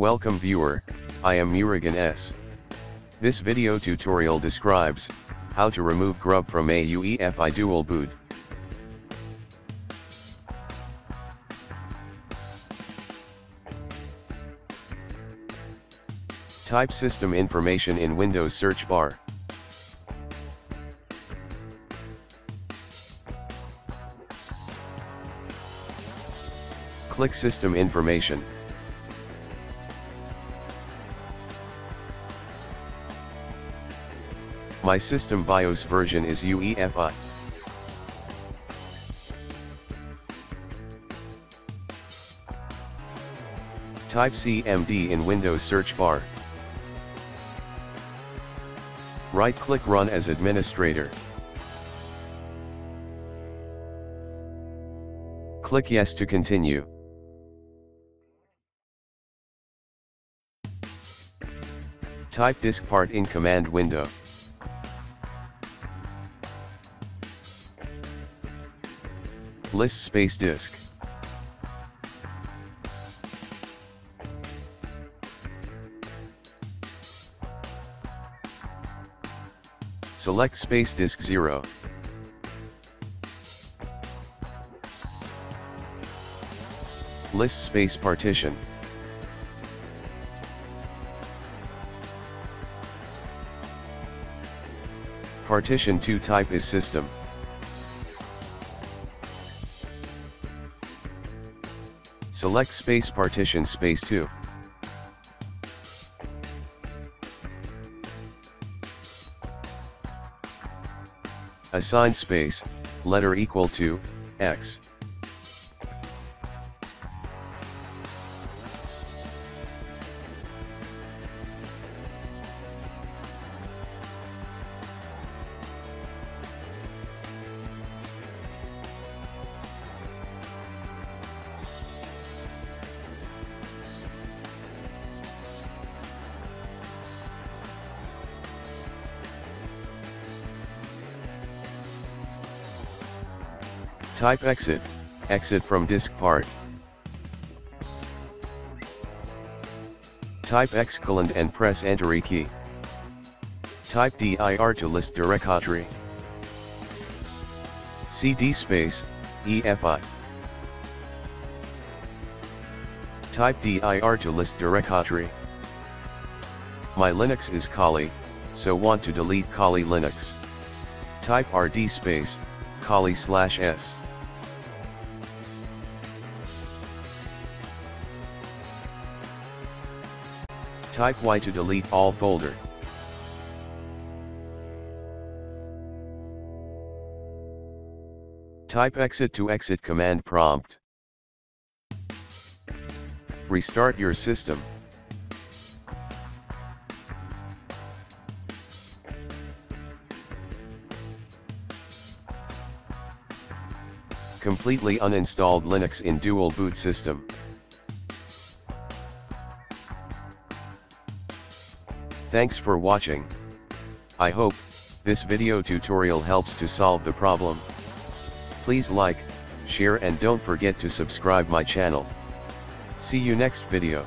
Welcome viewer, I am Murugan S. This video tutorial describes, how to remove grub from a UEFI dual boot. Type system information in Windows search bar. Click System Information. My system BIOS version is UEFI. Type CMD in Windows search bar. Right-click Run as administrator. Click Yes to continue. Type diskpart in command window. List space disk. Select space disk 0. List space partition. Partition 2 type is system. Select space partition space 2. Assign space, letter equal to, x. Type exit, exit from diskpart. Type exclamation and press enter key. Type dir to list directory. cd space, EFI. Type dir to list directory. My Linux is Kali, so want to delete Kali Linux. Type rd space, Kali slash s. Type Y to delete all folder. Type exit to exit command prompt. Restart your system. Completely uninstalled Linux in dual boot system. Thanks for watching. I hope, this video tutorial helps to solve the problem. Please like, share and don't forget to subscribe my channel. See you next video.